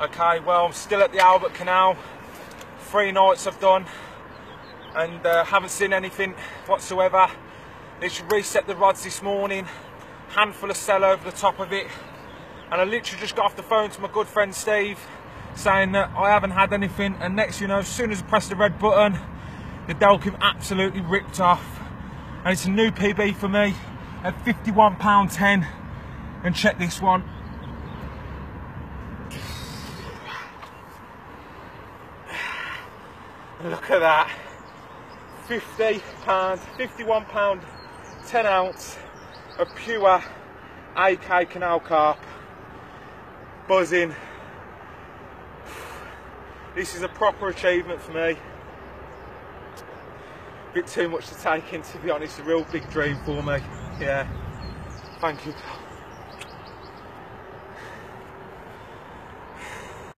Okay, well, I'm still at the Albert Canal. Three nights I've done and uh, haven't seen anything whatsoever. Literally reset the rods this morning, handful of cell over the top of it, and I literally just got off the phone to my good friend Steve saying that I haven't had anything, and next you know, as soon as I press the red button, the Delkim absolutely ripped off. And it's a new PB for me at £51.10. And check this one. Look at that. 50 pound, 51 pound, 10 ounce of pure AK canal carp. Buzzing. This is a proper achievement for me. Bit too much to take in, to be honest. A real big dream for me. Yeah. Thank you.